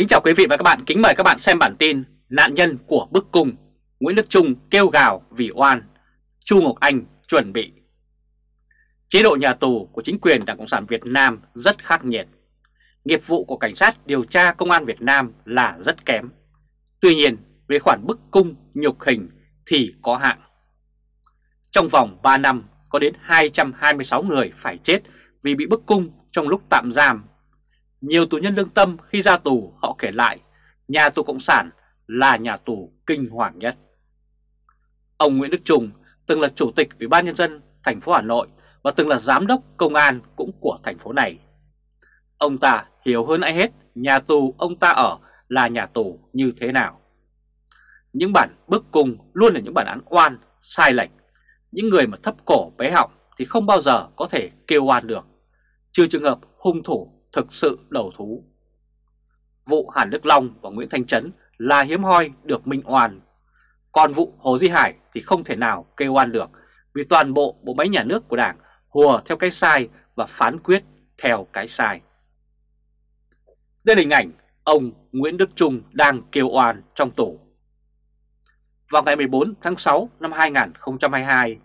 Kính chào quý vị và các bạn, kính mời các bạn xem bản tin Nạn nhân của bức cung. Nguyễn Đức Trung kêu gào vì oan. Chu Ngọc Anh chuẩn bị. Chế độ nhà tù của chính quyền Đảng Cộng sản Việt Nam rất khắc nghiệt. Nghiệp vụ của cảnh sát điều tra công an Việt Nam là rất kém. Tuy nhiên về khoản bức cung nhục hình thì có hạn Trong vòng 3 năm có đến 226 người phải chết vì bị bức cung trong lúc tạm giam nhiều tù nhân lương tâm khi ra tù họ kể lại nhà tù Cộng sản là nhà tù kinh hoàng nhất. Ông Nguyễn Đức Trung từng là chủ tịch Ủy ban Nhân dân thành phố Hà Nội và từng là giám đốc công an cũng của thành phố này. Ông ta hiểu hơn ai hết nhà tù ông ta ở là nhà tù như thế nào. Những bản bức cung luôn là những bản án oan, sai lệch. Những người mà thấp cổ bé họng thì không bao giờ có thể kêu oan được. Trừ trường hợp hung thủ thực sự đầu thú. Vụ Hàn Đức Long và Nguyễn Thanh Trấn là hiếm hoi được minh oan. Còn vụ Hồ Di Hải thì không thể nào kêu oan được vì toàn bộ bộ máy nhà nước của Đảng hùa theo cái sai và phán quyết theo cái sai. Đây là hình ảnh ông Nguyễn Đức Trung đang kêu oan trong tù. Vào ngày 14 tháng 6 năm 2022,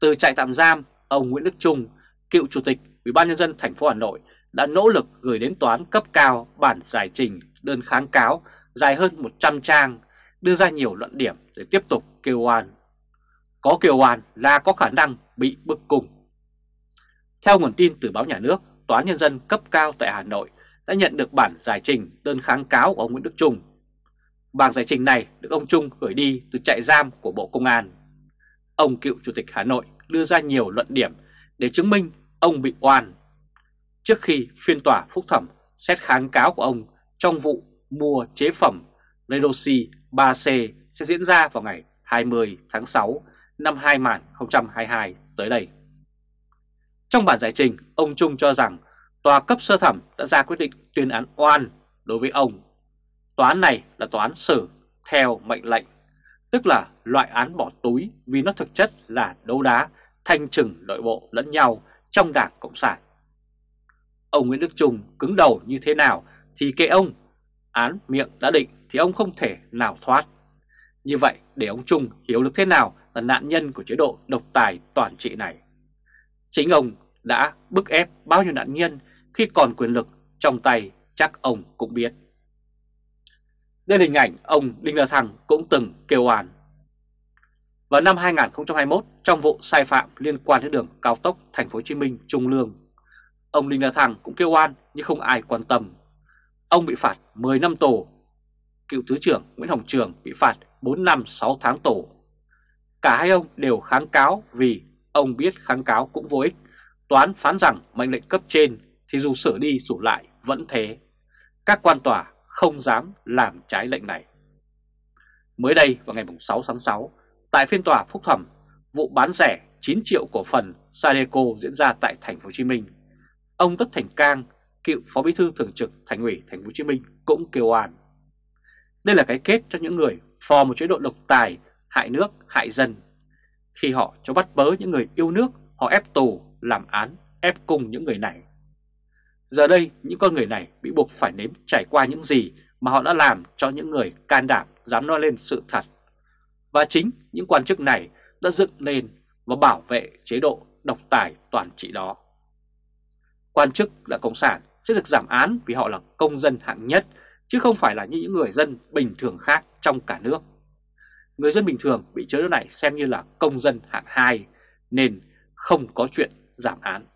từ trại tạm giam, ông Nguyễn Đức Trung, cựu chủ tịch Ủy ban nhân dân thành phố Hà Nội đã nỗ lực gửi đến toán cấp cao bản giải trình đơn kháng cáo dài hơn 100 trang, đưa ra nhiều luận điểm để tiếp tục kêu oan. Có kêu oan là có khả năng bị bức cung. Theo nguồn tin từ báo nhà nước, Toán Nhân dân cấp cao tại Hà Nội đã nhận được bản giải trình đơn kháng cáo của ông Nguyễn Đức Trung. Bản giải trình này được ông Trung gửi đi từ trại giam của Bộ Công an. Ông cựu Chủ tịch Hà Nội đưa ra nhiều luận điểm để chứng minh ông bị oan trước khi phiên tòa phúc thẩm xét kháng cáo của ông trong vụ mua chế phẩm Redoxy 3C sẽ diễn ra vào ngày 20 tháng 6 năm 2022 tới đây. Trong bản giải trình, ông Trung cho rằng tòa cấp sơ thẩm đã ra quyết định tuyên án oan đối với ông. Tòa án này là tòa án xử theo mệnh lệnh, tức là loại án bỏ túi vì nó thực chất là đấu đá, thanh trừng nội bộ lẫn nhau trong Đảng Cộng sản. Ông Nguyễn Đức Trung cứng đầu như thế nào thì kệ ông, án miệng đã định thì ông không thể nào thoát. Như vậy để ông Trung hiểu được thế nào là nạn nhân của chế độ độc tài toàn trị này. Chính ông đã bức ép bao nhiêu nạn nhân khi còn quyền lực trong tay chắc ông cũng biết. Đây là hình ảnh ông Đinh La Thăng cũng từng kêu oan. Vào năm 2021, trong vụ sai phạm liên quan đến đường cao tốc Thành phố Hồ Chí Minh Trung Lương, Ông Đinh La Thăng cũng kêu oan nhưng không ai quan tâm. Ông bị phạt 10 năm tù. Cựu Thứ trưởng Nguyễn Hồng Trường bị phạt 4 năm 6 tháng tù. Cả hai ông đều kháng cáo vì ông biết kháng cáo cũng vô ích. Toán phán rằng mệnh lệnh cấp trên thì dù sửa đi sửa lại vẫn thế. Các quan tòa không dám làm trái lệnh này. Mới đây vào ngày 6 tháng 6, tại phiên tòa phúc thẩm, vụ bán rẻ 9 triệu cổ phần Sadeco diễn ra tại thành phố Hồ Chí Minh Ông Tất Thành Cang, cựu Phó Bí thư Thường trực Thành ủy Thành phố Hồ Chí Minh cũng kêu oan. Đây là cái kết cho những người phò một chế độ độc tài, hại nước, hại dân. Khi họ cho bắt bớ những người yêu nước, họ ép tù, làm án, ép cung những người này. Giờ đây, những con người này bị buộc phải nếm trải qua những gì mà họ đã làm cho những người can đảm dám nói lên sự thật. Và chính những quan chức này đã dựng lên và bảo vệ chế độ độc tài toàn trị đó. Quan chức là Cộng sản sẽ được giảm án vì họ là công dân hạng nhất, chứ không phải là như những người dân bình thường khác trong cả nước. Người dân bình thường bị chế độ này xem như là công dân hạng 2, nên không có chuyện giảm án.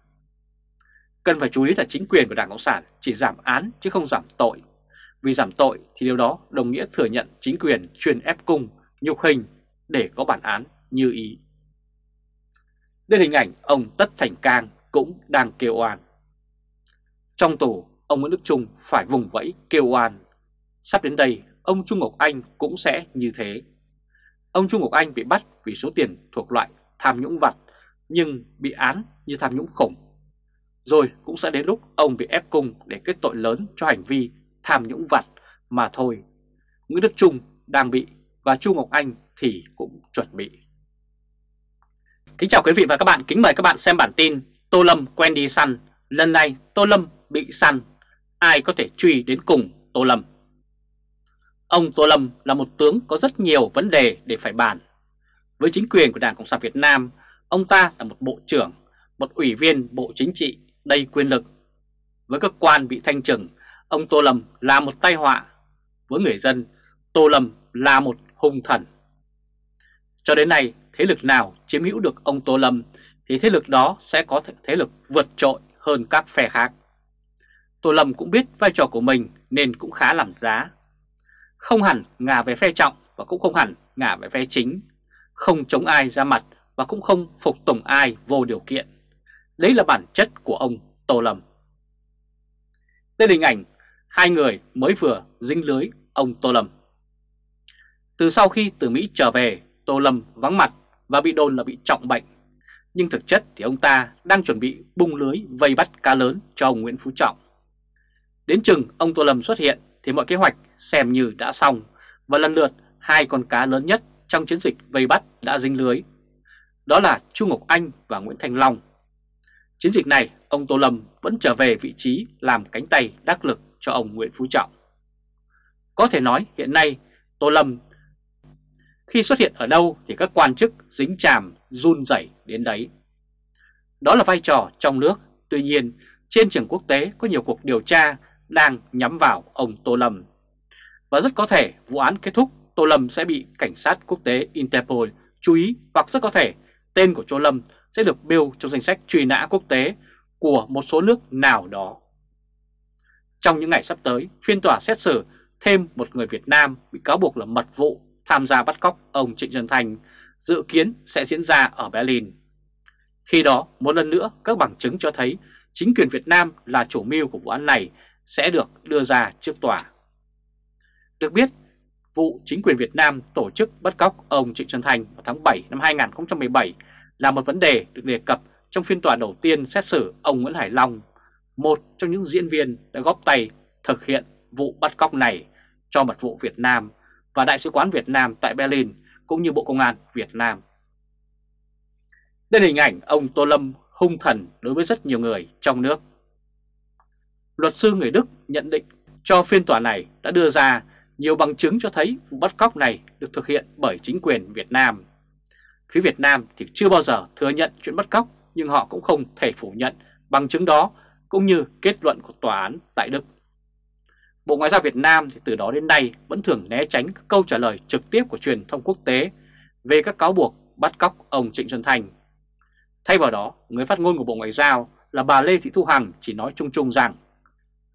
Cần phải chú ý là chính quyền của Đảng Cộng sản chỉ giảm án chứ không giảm tội. Vì giảm tội thì điều đó đồng nghĩa thừa nhận chính quyền truyền ép cung, nhục hình để có bản án như ý. Đây là hình ảnh ông Tất Thành Cang cũng đang kêu oan. Trong tù, ông Nguyễn Đức Trung phải vùng vẫy kêu oan. Sắp đến đây, ông Trung Ngọc Anh cũng sẽ như thế. Ông Trung Ngọc Anh bị bắt vì số tiền thuộc loại tham nhũng vặt, nhưng bị án như tham nhũng khủng. Rồi cũng sẽ đến lúc ông bị ép cung để kết tội lớn cho hành vi tham nhũng vặt mà thôi. Nguyễn Đức Trung đang bị và Trung Ngọc Anh thì cũng chuẩn bị. Kính chào quý vị và các bạn, kính mời các bạn xem bản tin Tô Lâm quen đi săn. Lần này Tô Lâm bị săn, ai có thể truy đến cùng Tô Lâm. Ông Tô Lâm là một tướng có rất nhiều vấn đề để phải bàn. Với chính quyền của Đảng Cộng sản Việt Nam, ông ta là một bộ trưởng, một ủy viên Bộ Chính trị đầy quyền lực. Với cơ quan bị thanh trừng, ông Tô Lâm là một tai họa. Với người dân, Tô Lâm là một hung thần. Cho đến nay, thế lực nào chiếm hữu được ông Tô Lâm thì thế lực đó sẽ có thế lực vượt trội hơn các phe khác. Tô Lâm cũng biết vai trò của mình nên cũng khá làm giá. Không hẳn ngả về phe trọng và cũng không hẳn ngả về phe chính. Không chống ai ra mặt và cũng không phục tùng ai vô điều kiện. Đấy là bản chất của ông Tô Lâm. Đây là hình ảnh hai người mới vừa dính lưới ông Tô Lâm. Từ sau khi từ Mỹ trở về, Tô Lâm vắng mặt và bị đồn là bị trọng bệnh. Nhưng thực chất thì ông ta đang chuẩn bị bung lưới vây bắt cá lớn cho ông Nguyễn Phú Trọng. Đến chừng ông Tô Lâm xuất hiện thì mọi kế hoạch xem như đã xong và lần lượt hai con cá lớn nhất trong chiến dịch vây bắt đã dính lưới. Đó là Chu Ngọc Anh và Nguyễn Thành Long. Chiến dịch này, ông Tô Lâm vẫn trở về vị trí làm cánh tay đắc lực cho ông Nguyễn Phú Trọng. Có thể nói hiện nay Tô Lâm khi xuất hiện ở đâu thì các quan chức dính chàm run rẩy đến đấy. Đó là vai trò trong nước, tuy nhiên trên trường quốc tế có nhiều cuộc điều tra đang nhắm vào ông Tô Lâm. Và rất có thể vụ án kết thúc Tô Lâm sẽ bị cảnh sát quốc tế Interpol chú ý hoặc rất có thể tên của Tô Lâm sẽ được bêu trong danh sách truy nã quốc tế của một số nước nào đó. Trong những ngày sắp tới, phiên tòa xét xử thêm một người Việt Nam bị cáo buộc là mật vụ tham gia bắt cóc ông Trịnh Xuân thành dự kiến sẽ diễn ra ở Berlin. Khi đó, một lần nữa các bằng chứng cho thấy chính quyền Việt Nam là chủ mưu của vụ án này sẽ được đưa ra trước tòa. Được biết, vụ chính quyền Việt Nam tổ chức bắt cóc ông Trịnh Xuân Thành vào tháng 7 năm 2017 là một vấn đề được đề cập trong phiên tòa đầu tiên xét xử ông Nguyễn Hải Long, một trong những diễn viên đã góp tay thực hiện vụ bắt cóc này cho mật vụ Việt Nam và Đại sứ quán Việt Nam tại Berlin cũng như Bộ Công an Việt Nam. Đây là hình ảnh ông Tô Lâm hung thần đối với rất nhiều người trong nước. Luật sư người Đức nhận định cho phiên tòa này đã đưa ra nhiều bằng chứng cho thấy vụ bắt cóc này được thực hiện bởi chính quyền Việt Nam. Phía Việt Nam thì chưa bao giờ thừa nhận chuyện bắt cóc nhưng họ cũng không thể phủ nhận bằng chứng đó cũng như kết luận của tòa án tại Đức. Bộ Ngoại giao Việt Nam thì từ đó đến nay vẫn thường né tránh các câu trả lời trực tiếp của truyền thông quốc tế về các cáo buộc bắt cóc ông Trịnh Xuân Thành. Thay vào đó, người phát ngôn của Bộ Ngoại giao là bà Lê Thị Thu Hằng chỉ nói chung chung rằng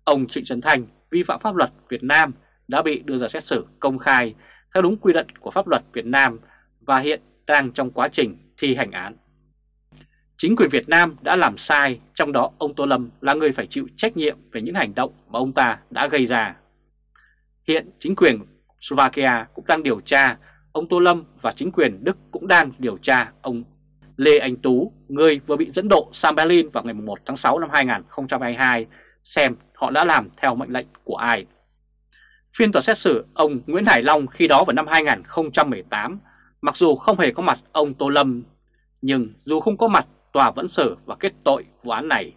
ông Trịnh Trấn Thành vi phạm pháp luật Việt Nam đã bị đưa ra xét xử công khai theo đúng quy định của pháp luật Việt Nam và hiện đang trong quá trình thi hành án. Chính quyền Việt Nam đã làm sai, trong đó ông Tô Lâm là người phải chịu trách nhiệm về những hành động mà ông ta đã gây ra. Hiện chính quyền Slovakia cũng đang điều tra ông Tô Lâm và chính quyền Đức cũng đang điều tra ông Lê Anh Tú, người vừa bị dẫn độ sang Berlin vào ngày 1 tháng 6 năm 2022, xem họ đã làm theo mệnh lệnh của ai. Phiên tòa xét xử ông Nguyễn Hải Long khi đó vào năm 2018, mặc dù không hề có mặt ông Tô Lâm, nhưng dù không có mặt tòa vẫn xử và kết tội vụ án này.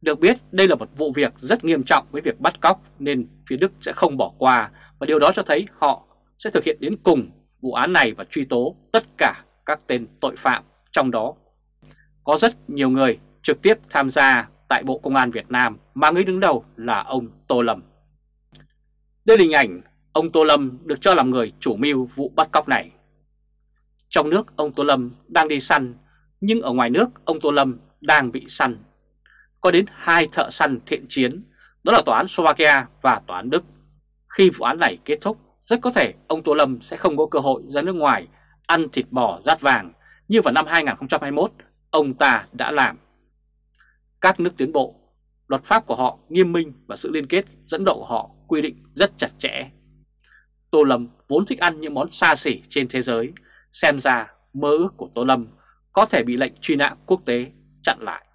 Được biết đây là một vụ việc rất nghiêm trọng với việc bắt cóc nên phía Đức sẽ không bỏ qua và điều đó cho thấy họ sẽ thực hiện đến cùng vụ án này và truy tố tất cả các tên tội phạm trong đó. Có rất nhiều người trực tiếp tham gia tại Bộ Công an Việt Nam mà người đứng đầu là ông Tô Lâm. Đây là hình ảnh ông Tô Lâm được cho làm người chủ mưu vụ bắt cóc này. Trong nước ông Tô Lâm đang đi săn nhưng ở ngoài nước ông Tô Lâm đang bị săn. Có đến hai thợ săn thiện chiến, đó là tòa án Slovakia và tòa án Đức. Khi vụ án này kết thúc, rất có thể ông Tô Lâm sẽ không có cơ hội ra nước ngoài ăn thịt bò rát vàng như vào năm 2021 ông ta đã làm. Các nước tiến bộ, luật pháp của họ nghiêm minh và sự liên kết dẫn độ của họ quy định rất chặt chẽ. Tô Lâm vốn thích ăn những món xa xỉ trên thế giới, xem ra mơ ước của Tô Lâm có thể bị lệnh truy nã quốc tế chặn lại.